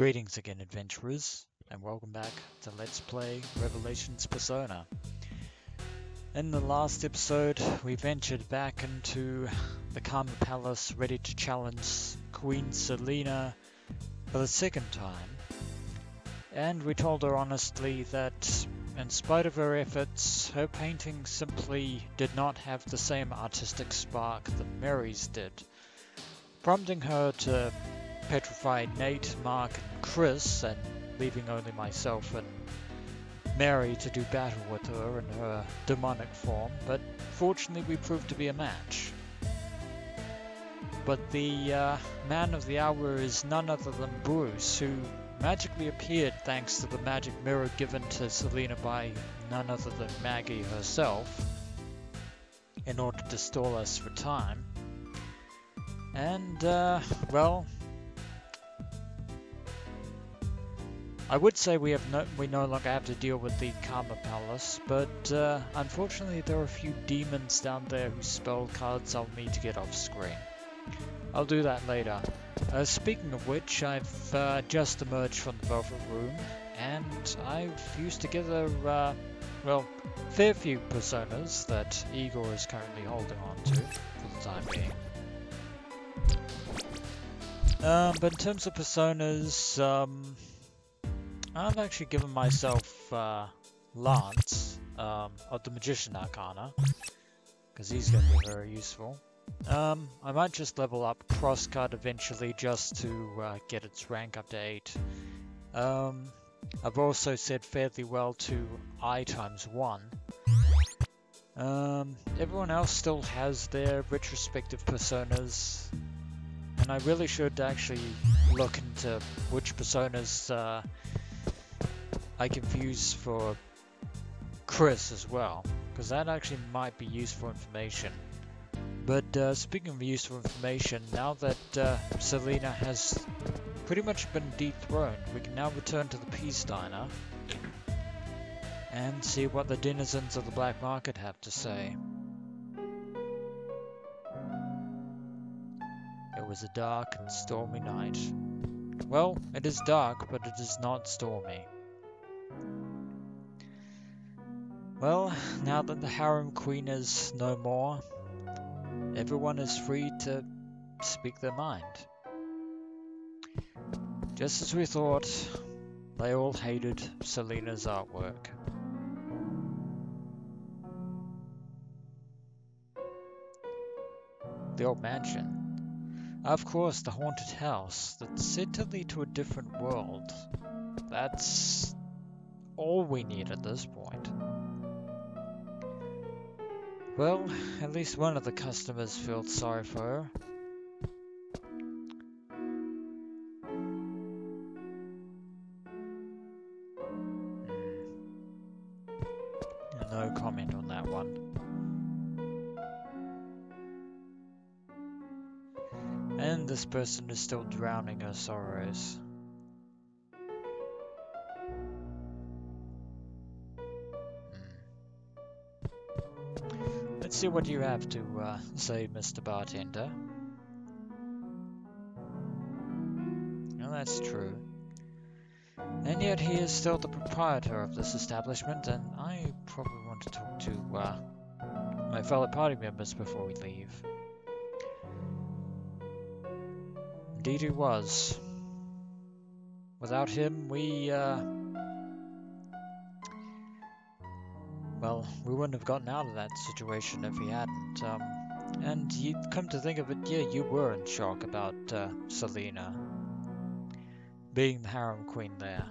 Greetings again, adventurers, and welcome back to Let's Play Revelations Persona. In the last episode, we ventured back into the Karma Palace ready to challenge Queen Selina for the second time, and we told her honestly that in spite of her efforts, her painting simply did not have the same artistic spark that Mary's did, prompting her to petrify Nate, Mark, and Chris, and leaving only myself and Mary to do battle with her in her demonic form, but fortunately we proved to be a match. But the uh, man of the hour is none other than Bruce, who magically appeared thanks to the magic mirror given to Selina by none other than Maggie herself, in order to stall us for time. And, uh, well, I would say we have no, we no longer have to deal with the Karma Palace, but uh, unfortunately there are a few demons down there whose spell cards I'll need to get off screen. I'll do that later. Uh, speaking of which, I've uh, just emerged from the Velvet Room, and I've fused together, uh, well, fair few personas that Igor is currently holding on to for the time being. Um, but in terms of personas, um, I've actually given myself uh, Lance um, of the Magician Arcana, because he's going to be very useful. Um, I might just level up Crosscut eventually just to uh, get its rank up to 8. Um, I've also said fairly well to I times 1. Um, everyone else still has their retrospective personas, and I really should actually look into which personas uh, I can use for Chris as well, because that actually might be useful information. But uh, speaking of useful information, now that uh, Selina has pretty much been dethroned, we can now return to the Peace Diner and see what the denizens of the black market have to say. It was a dark and stormy night. Well, it is dark, but it is not stormy. Well, now that the harem queen is no more, everyone is free to speak their mind. Just as we thought, they all hated Selina's artwork. The old mansion. Of course, the haunted house that's said to lead to a different world. That's all we need at this point. Well, at least one of the customers felt sorry for her. Hmm. No comment on that one. And this person is still drowning her sorrows. See what you have to uh, say, Mr. Bartender. Well, that's true. And yet he is still the proprietor of this establishment, and I probably want to talk to uh, my fellow party members before we leave. Indeed he was. Without him, we, uh, wouldn't have gotten out of that situation if he hadn't. Um, and you come to think of it, yeah, you were in shock about uh, Selina being the harem queen there.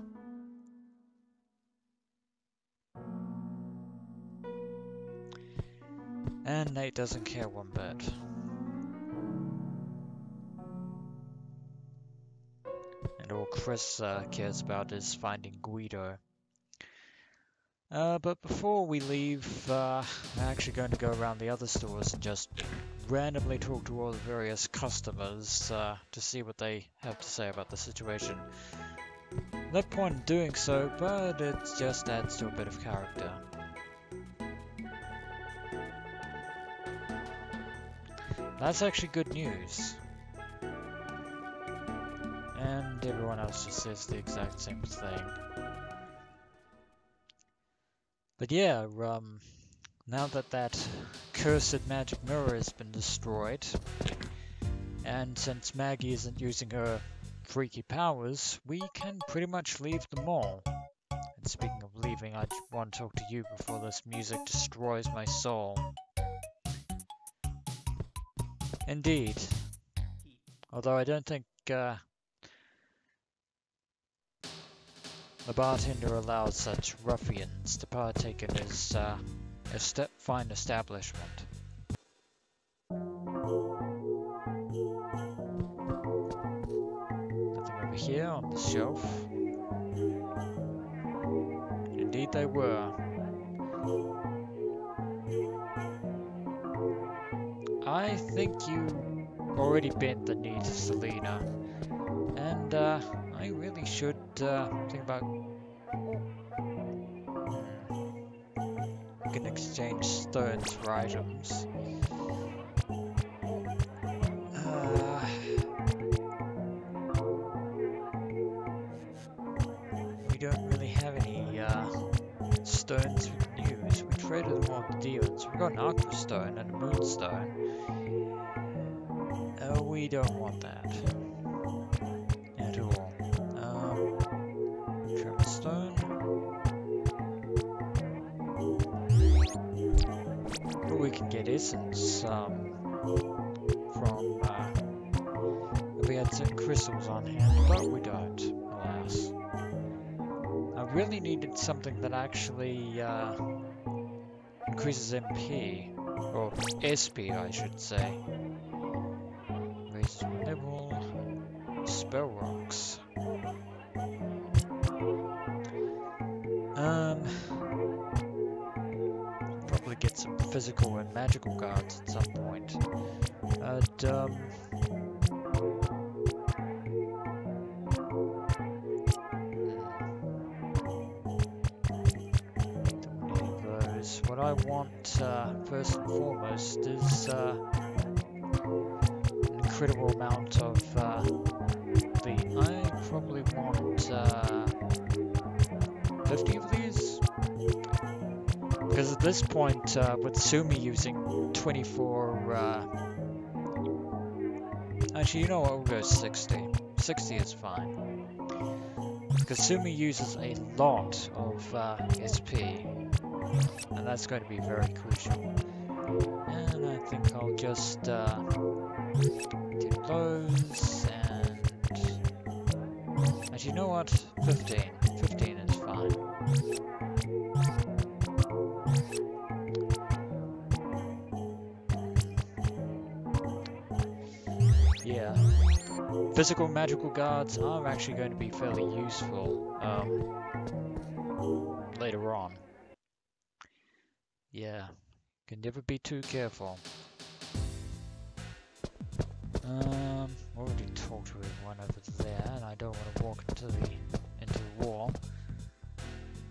And Nate doesn't care one bit. And all Chris uh, cares about is finding Guido. Uh, but before we leave, uh, I'm actually going to go around the other stores and just randomly talk to all the various customers uh, to see what they have to say about the situation. No point in doing so, but it just adds to a bit of character. That's actually good news. And And everyone else just says the exact same thing. But yeah, um, now that that cursed magic mirror has been destroyed, and since Maggie isn't using her freaky powers, we can pretty much leave the mall. And speaking of leaving, I want to talk to you before this music destroys my soul. Indeed. Although I don't think uh, the bartender allows such ruffians to partake in his uh, fine establishment. Nothing over here on the shelf. Indeed they were. I think you already bent the knee to Selina, and uh, I really should uh, think about. We can exchange stones for items. We don't really have any uh, stones we use. We traded them all to demons. We got an Aqua Stone and a Moonstone. Uh, we don't want that get essence um, from. Uh, we had some crystals on hand, but we don't, alas. I really needed something that actually uh, increases MP, or SP, I should say. Magical guards at some point. But um. What I want uh, first and foremost is uh, an incredible amount of uh, the. I probably want uh, 50 of these. At this point, uh, with Sumi using 24. Uh, actually, you know what? We'll go 60. 60 is fine. Because Sumi uses a lot of uh, SP, and that's going to be very crucial. And I think I'll just uh, do those and. Actually, you know what? 15. 15 is fine. Physical magical guards are actually going to be fairly useful um, later on. Yeah, can never be too careful. Um, already talked to everyone over there, and I don't want to walk into the into the wall.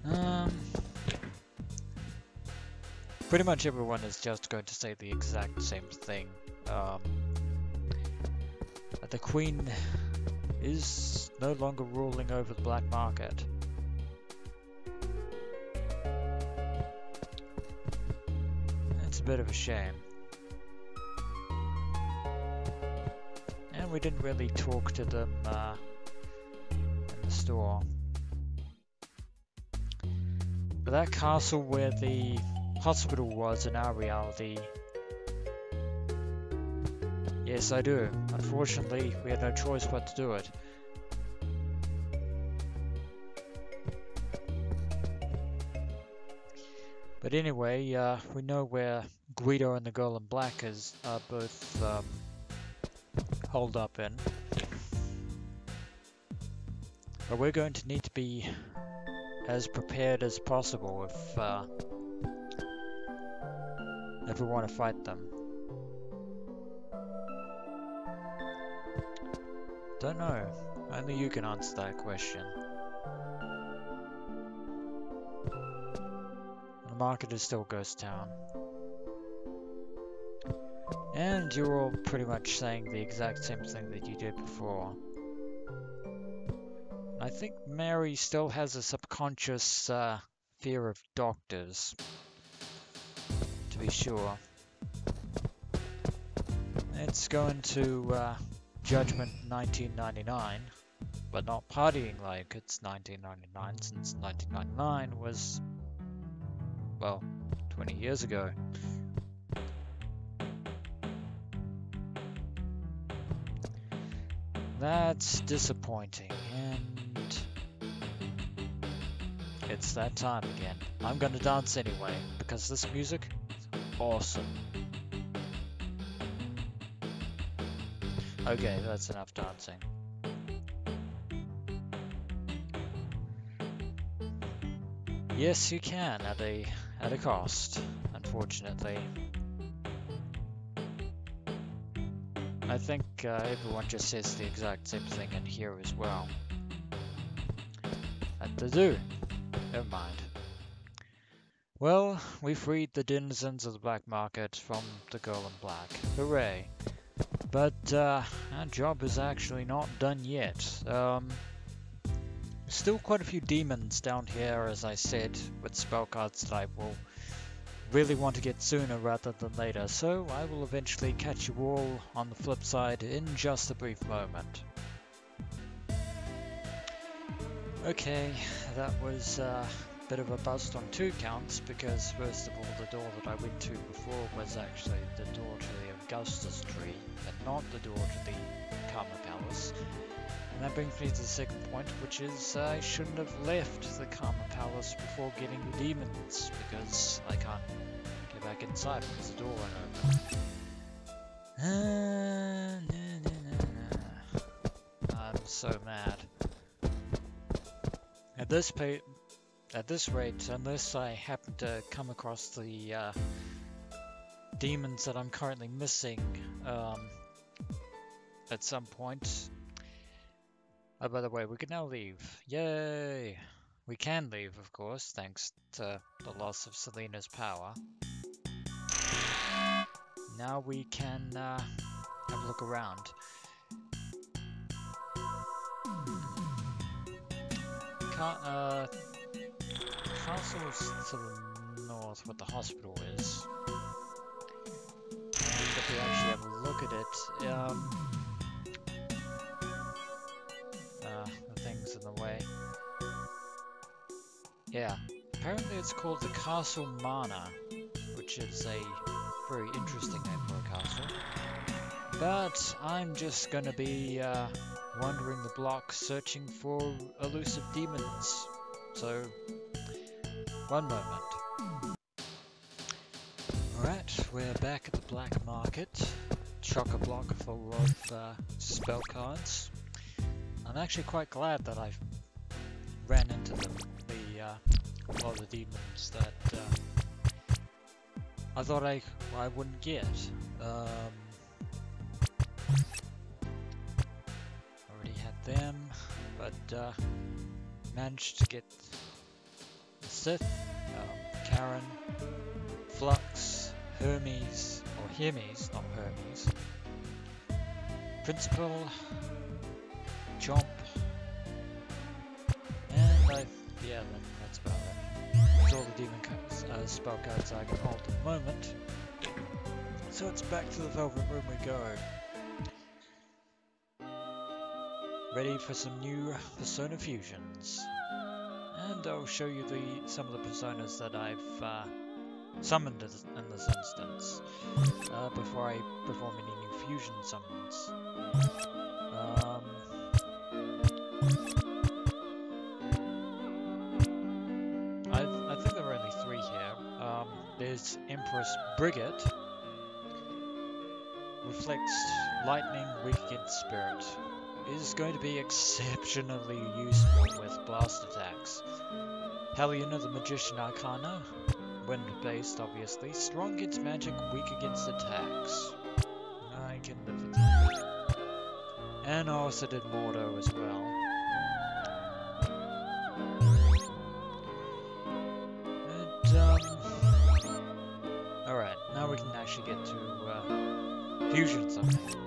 Um, pretty much everyone is just going to say the exact same thing. Um, that the Queen is no longer ruling over the black market. It's a bit of a shame. And we didn't really talk to them uh, in the store. But that castle where the hospital was in our reality Yes, I do. Unfortunately, we had no choice but to do it. But anyway, uh, we know where Guido and the girl in black is are both um, holed up in. But we're going to need to be as prepared as possible if uh, if we want to fight them. Don't know. Only you can answer that question. The market is still Ghost Town. And you're all pretty much saying the exact same thing that you did before. I think Mary still has a subconscious uh, fear of doctors, to be sure. Let's go into uh, Judgment 1999, but not partying like it's 1999 since 1999 was, well, 20 years ago. That's disappointing, and it's that time again. I'm gonna dance anyway, because this music is awesome. Okay, that's enough dancing. Yes, you can, at a, at a cost, unfortunately. I think uh, everyone just says the exact same thing in here as well. And they do. Never mind. Well, we freed the denizens of the black market from the girl in black. Hooray. But uh, our job is actually not done yet. Um, still quite a few demons down here, as I said, with spell cards that I will really want to get sooner rather than later, so I will eventually catch you all on the flip side in just a brief moment. Okay, that was uh, bit of a bust on two counts because first of all the door that I went to before was actually the door to the Augustus tree and not the door to the Karma Palace. And that brings me to the second point, which is uh, I shouldn't have left the Karma Palace before getting the demons, because I can't get back inside because the door went open. I'm so mad. At this at this rate, unless I happen to come across the uh, demons that I'm currently missing um, at some point, Oh, by the way, we can now leave. Yay! We can leave, of course, thanks to the loss of Selina's power. Now we can uh, have a look around. Ca uh, castle's to the north, what the hospital is. And if we actually have a look at it, um, Uh, the thing's in the way. Yeah, apparently it's called the Castle Mana, which is a very interesting name for a castle. But I'm just gonna be uh, wandering the block searching for elusive demons. So, one moment. Alright, we're back at the black market. Chock-a-block full of uh, spell cards. I'm actually quite glad that I ran into them uh, a lot of demons that uh, I thought I I wouldn't get. Um, already had them, but uh, managed to get Sith, um, Karen, Flux, Hermes, or Hermes, not Hermes, Principal, Chomp, and I yeah, that's about it. That's all the demon cards, uh, spell cards I can hold at the moment. So it's back to the Velvet Room we go. Ready for some new Persona fusions. And I'll show you the some of the personas that I've uh, summoned in this instance uh, before I perform any new fusion summons. Um, There's Empress Brigette. Reflects lightning, weak against spirit. Is going to be exceptionally useful with blast attacks. Helena the Magician Arcana, wind based obviously, strong against magic, weak against attacks. I can live with that. And I also did Mordo as well. Alright, now we can actually get to uh, fusion something.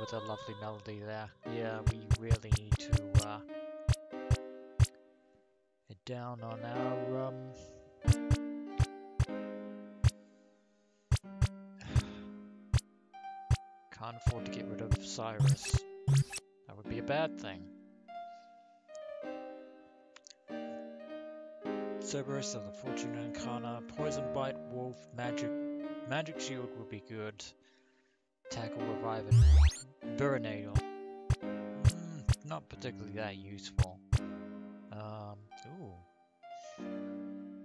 With a lovely melody there. Yeah, we really need to uh, head down on our um, Can't afford to get rid of Cyrus. That would be a bad thing. Cerberus of the Fortune Arcana, Poison Bite, Wolf, Magic, Magic Shield would be good. Tackle, Revive, and Burinadal. Mm, not particularly that useful. Um, ooh.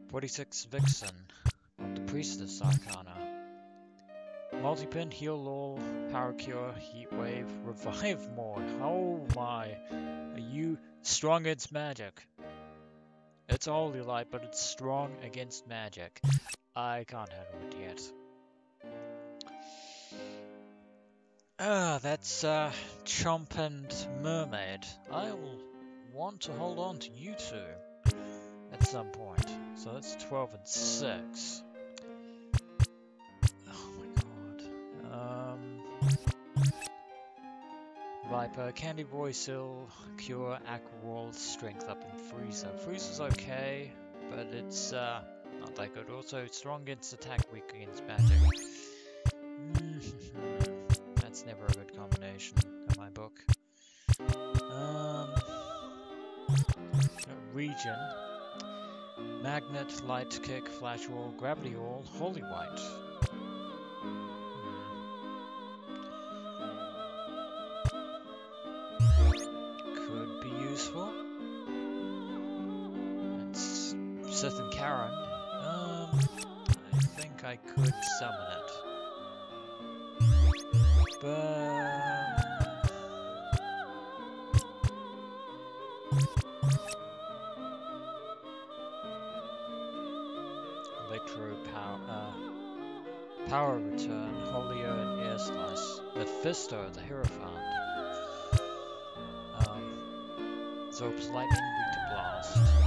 46 Vixen the Priestess Arcana. Multipin, heal all, power cure, heat wave, revive more. Oh my. Are you strong against magic? It's holy light, but it's strong against magic. I can't handle it yet. Ah, that's uh, Chomp and Mermaid. I'll want to hold on to you two at some point. So that's 12 and 6. Oh my god. Um, Viper, Candy Boy, Sill, Cure, Aquawall, Strength Up, and Freezer. Freezer's okay, but it's uh, not that good. Also, strong against attack, weak against magic. That's never a good combination in my book. Um, region. Magnet, Light Kick, Flash Wall, Gravity Wall, Holy White. Could be useful. It's Sith and Karen. Um, I think I could summon it. Electro power, uh, power return, Holio and Air Slice, Mephisto, the Hierophant. absorbs lightning weak to blast.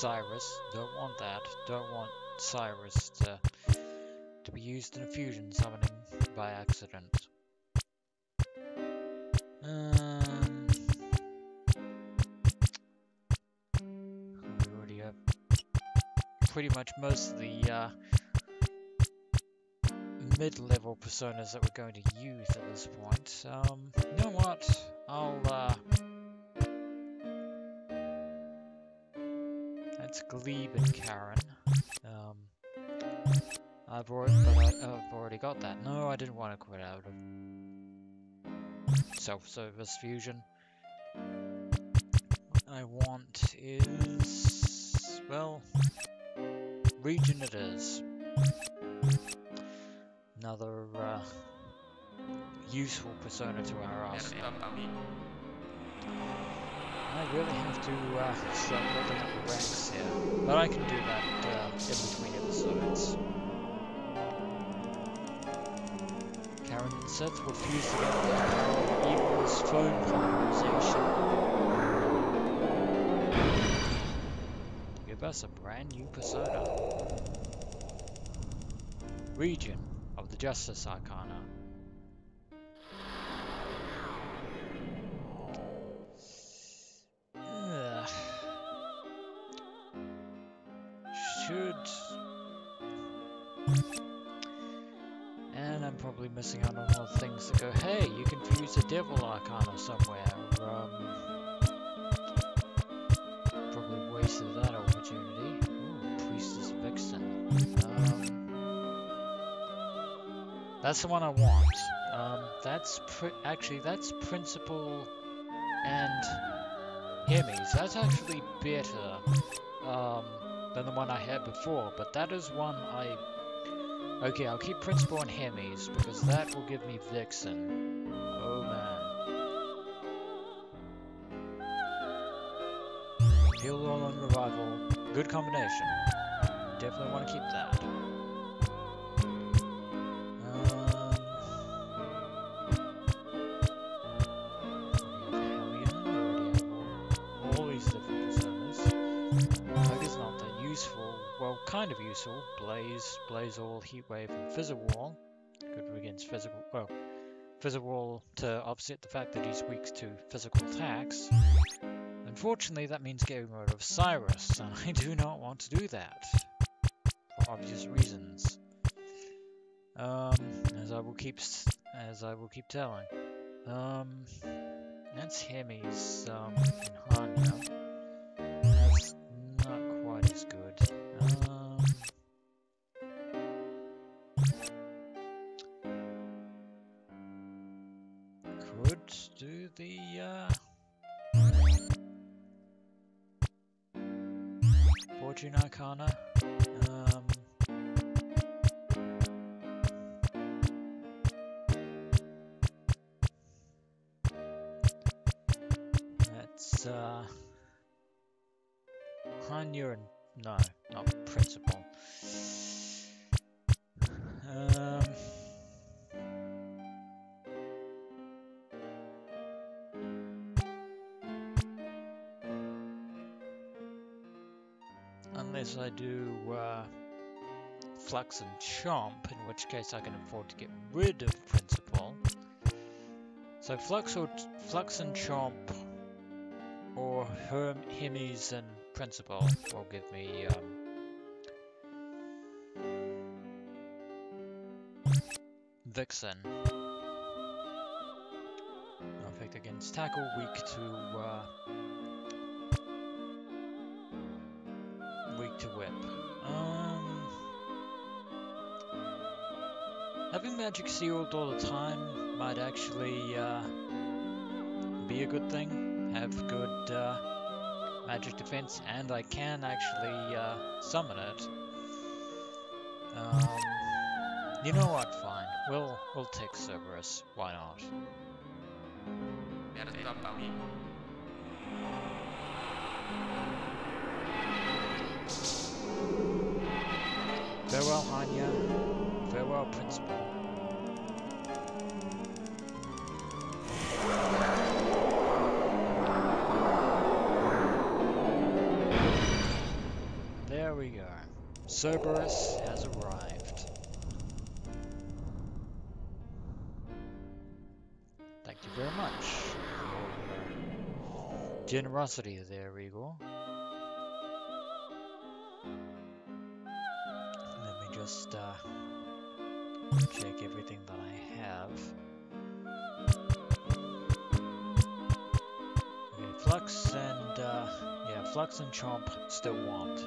Cyrus. Don't want that. Don't want Cyrus to to be used in a fusion summoning by accident. Um, we already have pretty much most of the uh, mid-level personas that we're going to use at this point. Um, you know what? I'll, uh... That's Glebe and Karen. Um, I've already, but I, I've already got that. No, I didn't want to quit out of self-service fusion. What I want is, well, region it is. Another uh, useful persona to our arsenal. I really have to uh, start building up the ranks here, but I can do that uh, in between episodes. Karen and Seth were fused together evil's phone polymerization. give us a brand new persona. Region of the Justice Arcana. That's the one I want. Um, that's actually that's principal and Hermes. That's actually better um, than the one I had before, but that is one I. Okay, I'll keep principal and Hermes because that will give me Vixen. Heal all and Revival. Good combination. Definitely want to keep that. kind of useful. Blaze, Blaze All, Heat Wave, and Fizzle Wall. Good against physical, well, Fizzle Wall to offset the fact that he's weak to physical attacks. Unfortunately, that means getting rid of Cyrus, and I do not want to do that for obvious reasons. Um, as I will keep as I will keep telling. Um, that's Hemi's um, in Hanya. That's Flux and Chomp, in which case I can afford to get rid of Principal. So Flux or Flux and Chomp, or Herm Hemis and Principal will give me um, Vixen. Effect against tackle, weak to uh, weak to whip. Having magic sealed all the time might actually uh, be a good thing. Have good uh, magic defense, and I can actually uh, summon it. Um, you know what? Fine. We'll we'll take Cerberus. Why not? Farewell, Hanya. Farewell, Principal. There we go. Cerberus has arrived. Thank you very much generosity there, Igor. Let me just uh, check everything that I have. Okay, Flux and uh, yeah, Flux and Chomp still want.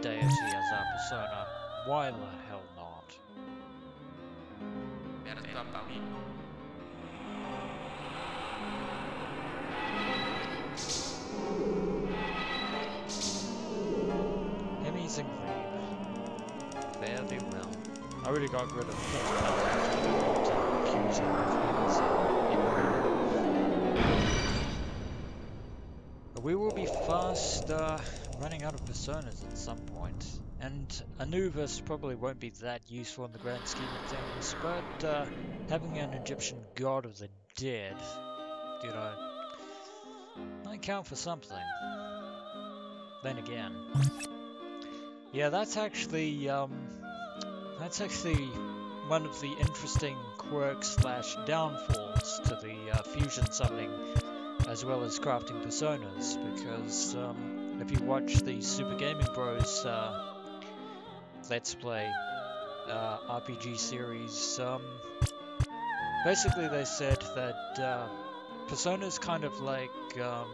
Deity as our persona. Why the hell not? Hermes and Glebe. Fare thee well. I already got rid of Prince Palace. to accuse him of his, But we will be faster. uh, running out of personas at some point, and Anubis probably won't be that useful in the grand scheme of things, but uh, having an Egyptian god of the dead, you know, might count for something. Then again, yeah, that's actually um, that's actually one of the interesting quirks slash downfalls to the uh, fusion summoning as well as crafting personas because um, if you watch the Super Gaming Bros uh, Let's Play uh, RPG series, um, basically they said that uh, personas kind of like um,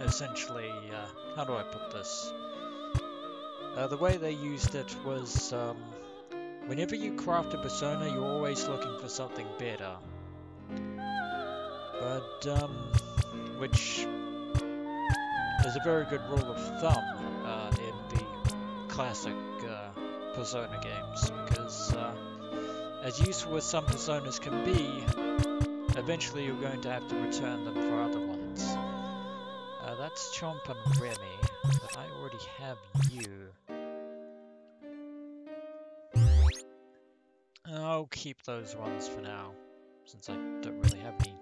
essentially, uh, how do I put this? Uh, the way they used it was um, whenever you craft a persona, you're always looking for something better. But, um, which is a very good rule of thumb uh, in the classic uh, Persona games because, uh, as useful as some Personas can be, eventually you're going to have to return them for other ones. Uh, that's Chomp and Remy, but I already have you. I'll keep those ones for now, since I don't really have any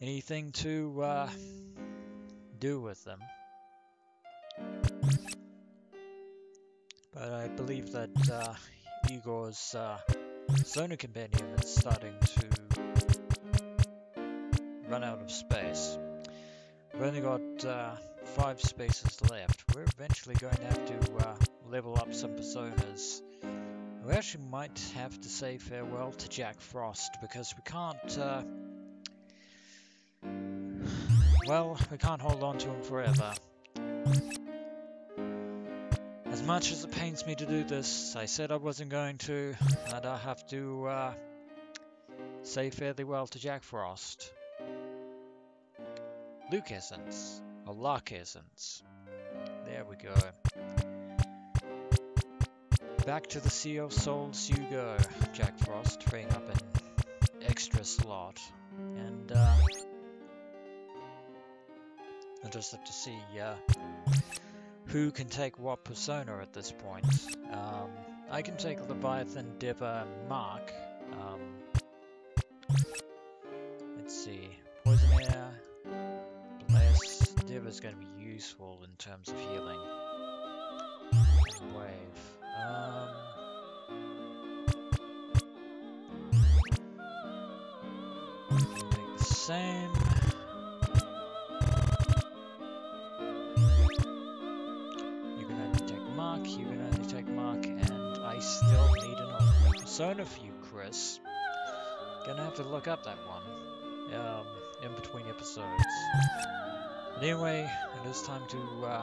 anything to uh, do with them. But I believe that uh, Igor's uh, Zona Compendium is starting to run out of space. We've only got uh, five spaces left. We're eventually going to have to uh, level up some personas. We actually might have to say farewell to Jack Frost because we can't uh, well, we can't hold on to him forever. As much as it pains me to do this, I said I wasn't going to, and I have to uh, say fairly well to Jack Frost. Luke Essence, or Lark Essence. There we go. Back to the Sea of Souls you go, Jack Frost, freeing up an extra slot. And, uh, I just have to see uh, who can take what persona at this point. Um, I can take Leviathan, Diva, and Mark. Um, let's see. Poison Air, Bless. Diva's going to be useful in terms of healing. Wave. Um, take the same. persona for you, Chris. Gonna have to look up that one um, in between episodes. But anyway, it is time to uh,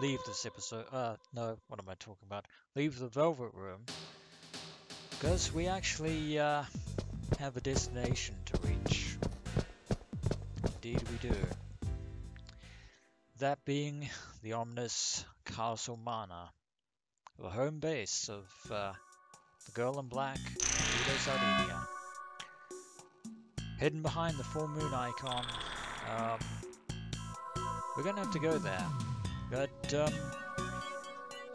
leave this episode. Uh, no, what am I talking about? Leave the Velvet Room because we actually uh, have a destination to reach. Indeed, we do. That being the ominous Castle Mana, the home base of uh, the girl in black, Guido Sardenia. Hidden behind the full moon icon. Um, we're gonna have to go there. But, um,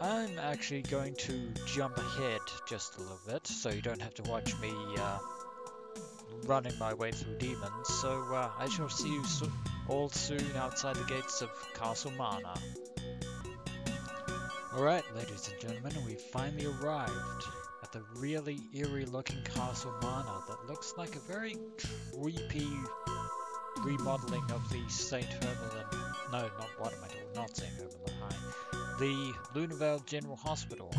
I'm actually going to jump ahead just a little bit, so you don't have to watch me, uh, running my way through demons. So, uh, I shall see you so all soon outside the gates of Castle Mana. Alright, ladies and gentlemen, we finally arrived at the really eerie looking Castle Mana that looks like a very creepy remodeling of the St. Hermelin, no, not what am I doing, not St. Hermelin High, the Lunavale General Hospital.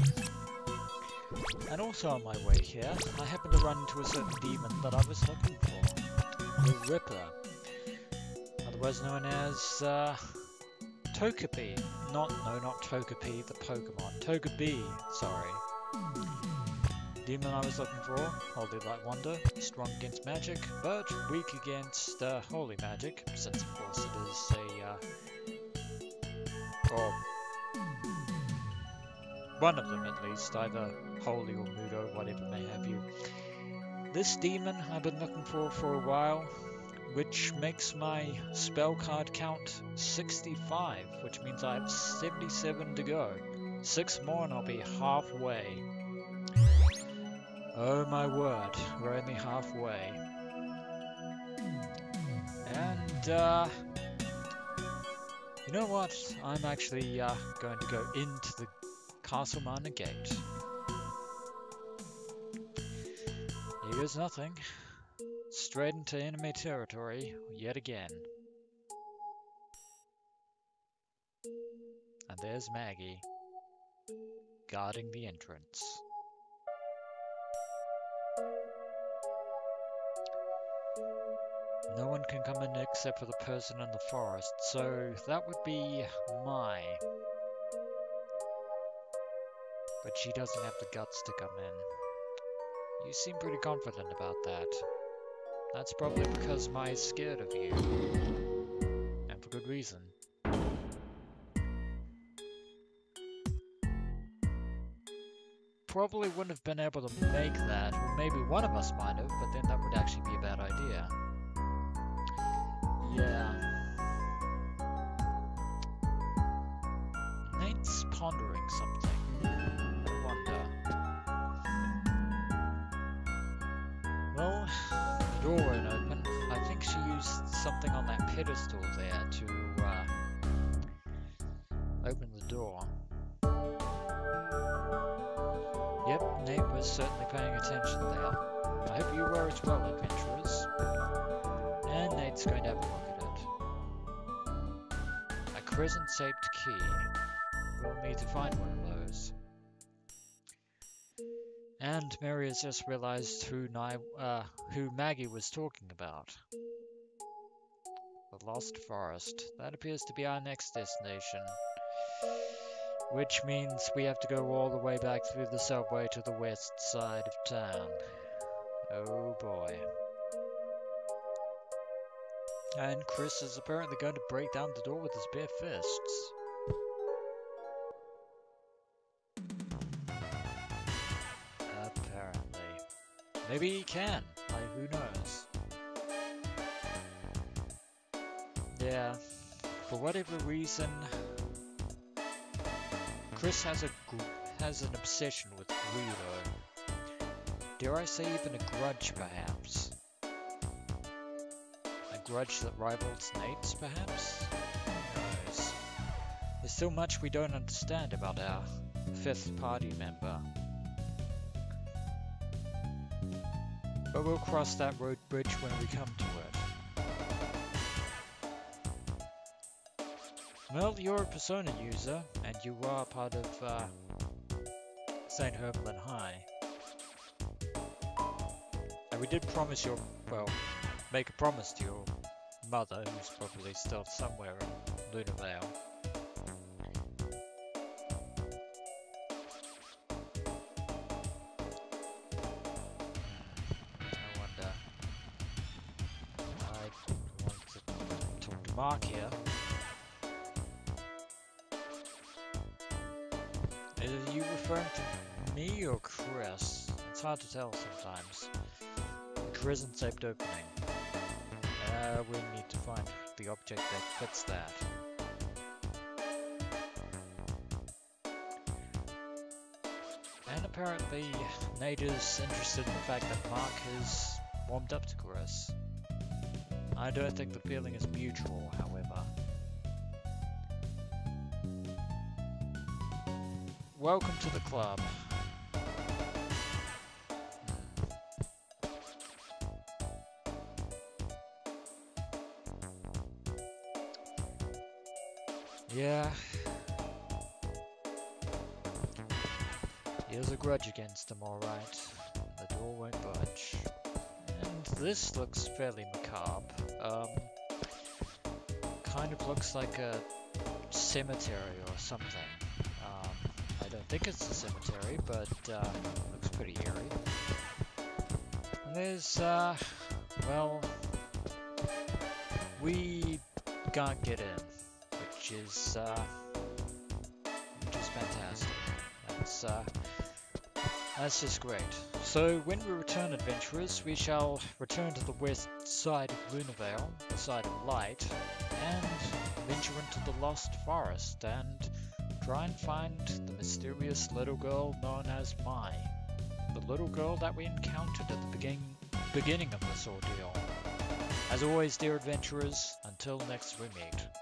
And also on my way here, I happened to run into a certain demon that I was looking for, the Ripper, otherwise known as, uh. Not, no, not Togepi, the Pokemon. Togepi, sorry. Demon I was looking for, Holy Light Wonder, strong against magic, but weak against uh, holy magic, since of course it is a, uh, or one of them at least, either holy or mudo, whatever may have you. This demon I've been looking for for a while, which makes my spell card count 65, which means I have 77 to go. Six more and I'll be halfway. Oh my word, we're only halfway. And, uh, you know what? I'm actually uh, going to go into the Castle Mana Gate. Here goes nothing. Straight into enemy territory yet again. And there's Maggie, guarding the entrance. No one can come in except for the person in the forest, so that would be Mai. But she doesn't have the guts to come in. You seem pretty confident about that. That's probably because Mai is scared of you. And for good reason. Probably wouldn't have been able to make that, maybe one of us might have, but then that would actually be a bad idea. Yeah. Nate's pondering something. Something on that pedestal there to uh, open the door. Yep, Nate was certainly paying attention there. I hope you were as well, adventurers. And Nate's going to have a look at it. A crescent-shaped key. We'll need to find one of those. And Mary has just realized who, Ni uh, who Maggie was talking about. Lost Forest. That appears to be our next destination. Which means we have to go all the way back through the subway to the west side of town. Oh boy. And Chris is apparently going to break down the door with his bare fists. Apparently. Maybe he can. Like, who knows? Yeah. For whatever reason, Chris has a has an obsession with Guido. Dare I say even a grudge, perhaps? A grudge that rivals Nate's, perhaps? Who knows? There's still much we don't understand about our fifth party member. But we'll cross that road bridge when we come to it. Well, you're a Persona user, and you are part of uh, St. Hermelin High. And we did promise your, well, make a promise to your mother, who's probably still somewhere in Luna hard to tell sometimes. The crescent-shaped opening. Uh, we need to find the object that fits that. And apparently Nate is interested in the fact that Mark has warmed up to Chris. I don't think the feeling is mutual, however. Welcome to the club. Yeah. He has a grudge against them, alright. The door won't budge. And this looks fairly macabre. Um, kind of looks like a cemetery or something. Um, I don't think it's a cemetery, but uh, looks pretty eerie. And there's, uh, well, we can't get in, is, uh, which is fantastic. That's, uh, that's just great. So when we return, adventurers, we shall return to the west side of Lunarvale, the side of light, and venture into the Lost Forest and try and find the mysterious little girl known as Mai. The little girl that we encountered at the begin beginning of this ordeal. As always, dear adventurers, until next we meet.